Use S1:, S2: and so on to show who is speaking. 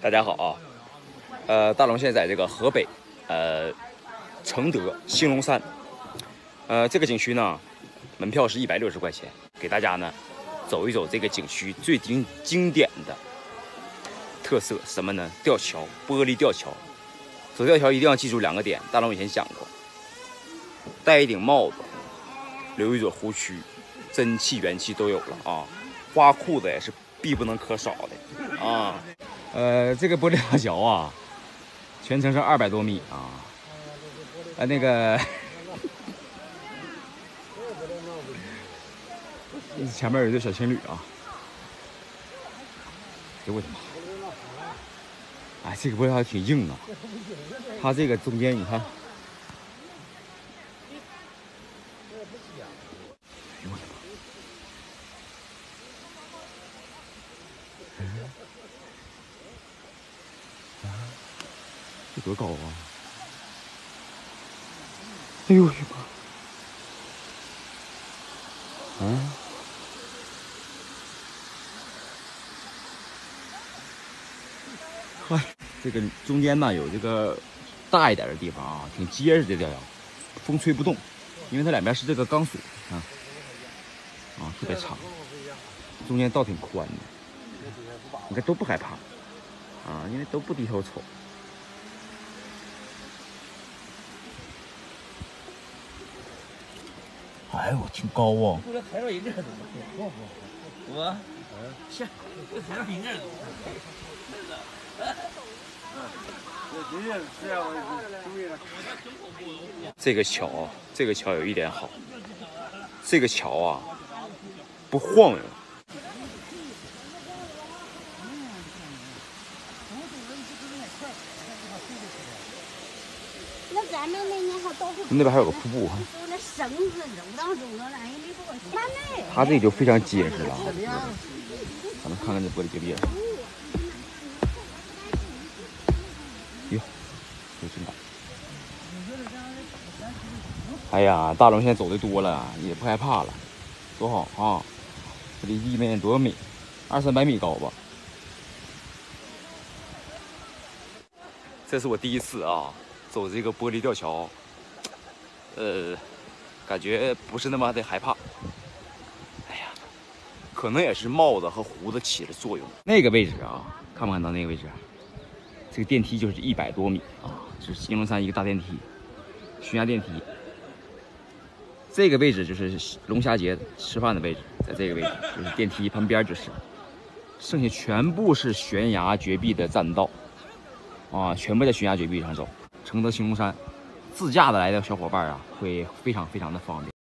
S1: 大家好啊，呃，大龙现在在这个河北，呃，承德兴隆山，呃，这个景区呢，门票是一百六十块钱，给大家呢走一走这个景区最经经典的特色什么呢？吊桥，玻璃吊桥。走吊桥一定要记住两个点，大龙以前讲过，戴一顶帽子，留一撮胡须，真气元气都有了啊，花裤子也是必不能可少的啊。呃，这个玻璃大桥啊，全程是二百多米啊。呃，那个前面有一对小情侣啊。哎呦我的妈！哎，这个玻璃还挺硬啊。它这个中间你看。哎呦我的妈！这多高啊！哎呦我的妈！啊！哎，这个中间呢有这个大一点的地方啊，挺结实的这样，风吹不动，因为它两边是这个钢索啊，啊特别长，中间倒挺宽的，你看都不害怕啊，因为都不低头瞅。哎呦，挺高啊！
S2: 我这抬到一个多，我，是，这抬到一个多。
S1: 这个桥，这个桥有一点好，这个桥啊不晃悠。
S3: 咱们那年还到处
S1: 那边还有个瀑布哈，
S3: 那绳子扔当中了，没多少。妈那
S1: 它这就非常结实了啊。咱们看看这玻璃结不结实？哟，这真大！哎呀，大龙现在走的多了，也不害怕了，多好啊！这离地面多少米？二三百米高吧。这是我第一次啊，走这个玻璃吊桥，呃，感觉不是那么的害怕。哎呀，可能也是帽子和胡子起了作用。那个位置啊，看没看到那个位置？这个电梯就是一百多米啊，这是兴隆山一个大电梯，悬崖电梯。这个位置就是龙虾节吃饭的位置，在这个位置就是电梯旁边就是，剩下全部是悬崖绝壁的栈道，啊，全部在悬崖绝壁上走。承德兴隆山，自驾的来的小伙伴啊，会非常非常的方便。